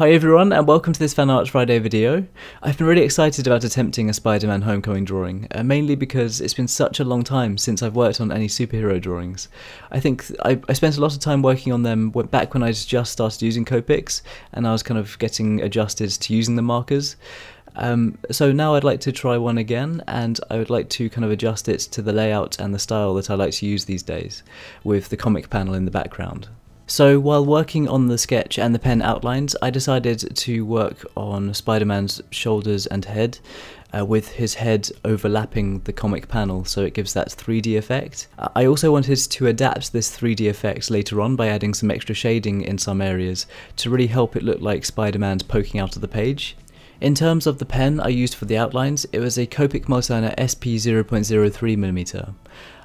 Hi everyone and welcome to this Fan Art Friday video. I've been really excited about attempting a Spider-Man Homecoming drawing, uh, mainly because it's been such a long time since I've worked on any superhero drawings. I think I, I spent a lot of time working on them back when I just started using Copics and I was kind of getting adjusted to using the markers. Um, so now I'd like to try one again and I would like to kind of adjust it to the layout and the style that I like to use these days, with the comic panel in the background. So while working on the sketch and the pen outlines, I decided to work on Spider-Man's shoulders and head, uh, with his head overlapping the comic panel so it gives that 3D effect. I also wanted to adapt this 3D effect later on by adding some extra shading in some areas to really help it look like Spider-Man's poking out of the page. In terms of the pen I used for the outlines, it was a Copic Multiliner SP 0.03mm.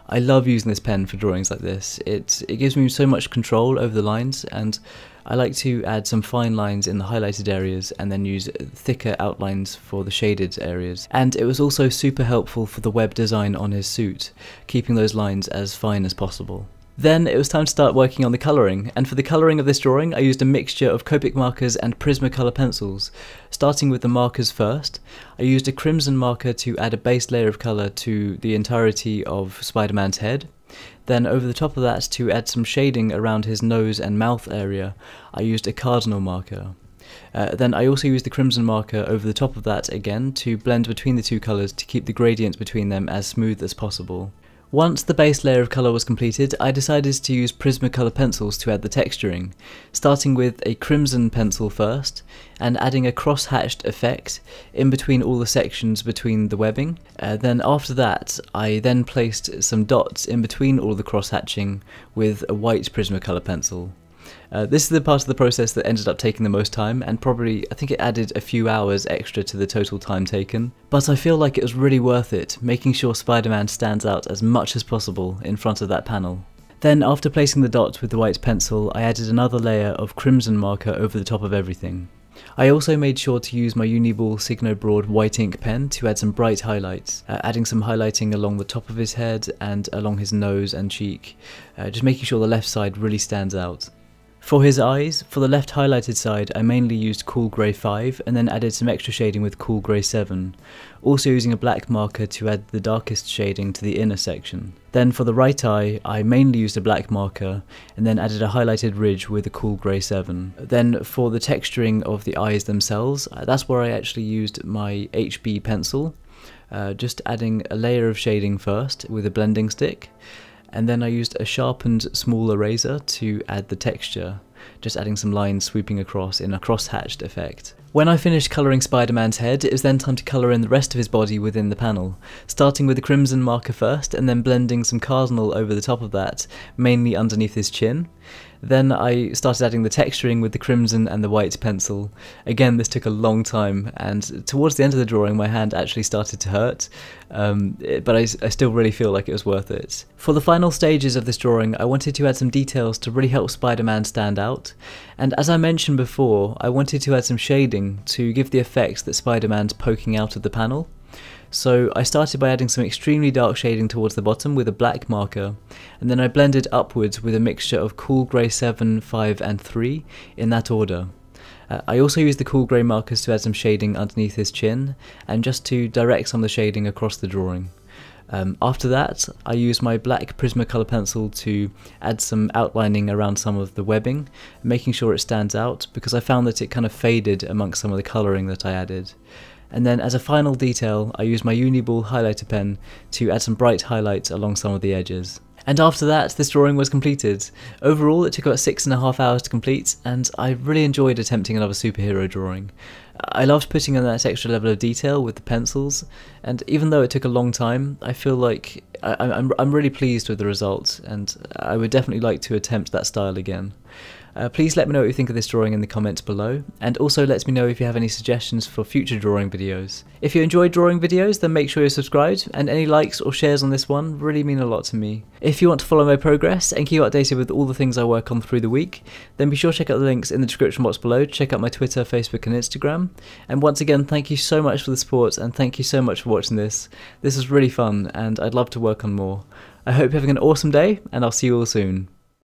I love using this pen for drawings like this. It, it gives me so much control over the lines and I like to add some fine lines in the highlighted areas and then use thicker outlines for the shaded areas. And it was also super helpful for the web design on his suit, keeping those lines as fine as possible. Then it was time to start working on the colouring, and for the colouring of this drawing I used a mixture of Copic markers and Prismacolor pencils. Starting with the markers first, I used a crimson marker to add a base layer of colour to the entirety of Spider-Man's head. Then over the top of that, to add some shading around his nose and mouth area, I used a cardinal marker. Uh, then I also used the crimson marker over the top of that again to blend between the two colours to keep the gradient between them as smooth as possible. Once the base layer of colour was completed, I decided to use Prismacolor pencils to add the texturing, starting with a crimson pencil first, and adding a cross-hatched effect in between all the sections between the webbing. Uh, then after that, I then placed some dots in between all the cross-hatching with a white Prismacolor pencil. Uh, this is the part of the process that ended up taking the most time, and probably, I think it added a few hours extra to the total time taken. But I feel like it was really worth it, making sure Spider-Man stands out as much as possible in front of that panel. Then, after placing the dot with the white pencil, I added another layer of crimson marker over the top of everything. I also made sure to use my Uniball Signo Broad white ink pen to add some bright highlights, uh, adding some highlighting along the top of his head and along his nose and cheek, uh, just making sure the left side really stands out. For his eyes, for the left highlighted side I mainly used Cool Grey 5 and then added some extra shading with Cool Grey 7, also using a black marker to add the darkest shading to the inner section. Then for the right eye, I mainly used a black marker and then added a highlighted ridge with a Cool Grey 7. Then for the texturing of the eyes themselves, uh, that's where I actually used my HB pencil, uh, just adding a layer of shading first with a blending stick and then I used a sharpened small eraser to add the texture, just adding some lines swooping across in a cross-hatched effect. When I finished colouring Spider-Man's head, it was then time to colour in the rest of his body within the panel, starting with the crimson marker first and then blending some cardinal over the top of that, mainly underneath his chin. Then I started adding the texturing with the crimson and the white pencil. Again, this took a long time, and towards the end of the drawing, my hand actually started to hurt, um, but I, I still really feel like it was worth it. For the final stages of this drawing, I wanted to add some details to really help Spider-Man stand out, and as I mentioned before, I wanted to add some shading to give the effect that Spider-Man's poking out of the panel. So I started by adding some extremely dark shading towards the bottom with a black marker, and then I blended upwards with a mixture of cool grey 7, 5 and 3, in that order. Uh, I also used the cool grey markers to add some shading underneath his chin, and just to direct some of the shading across the drawing. Um, after that, I used my black Prismacolor pencil to add some outlining around some of the webbing, making sure it stands out, because I found that it kind of faded amongst some of the colouring that I added. And then as a final detail, I used my Uniball highlighter pen to add some bright highlights along some of the edges. And after that, this drawing was completed. Overall, it took about six and a half hours to complete, and I really enjoyed attempting another superhero drawing. I loved putting in that extra level of detail with the pencils, and even though it took a long time, I feel like I, I'm, I'm really pleased with the results, and I would definitely like to attempt that style again. Uh, please let me know what you think of this drawing in the comments below, and also let me know if you have any suggestions for future drawing videos. If you enjoy drawing videos, then make sure you're subscribed, and any likes or shares on this one really mean a lot to me. If you want to follow my progress and keep updated with all the things I work on through the week, then be sure to check out the links in the description box below, check out my Twitter, Facebook and Instagram. And once again, thank you so much for the support, and thank you so much for watching this. This was really fun, and I'd love to work on more. I hope you're having an awesome day, and I'll see you all soon.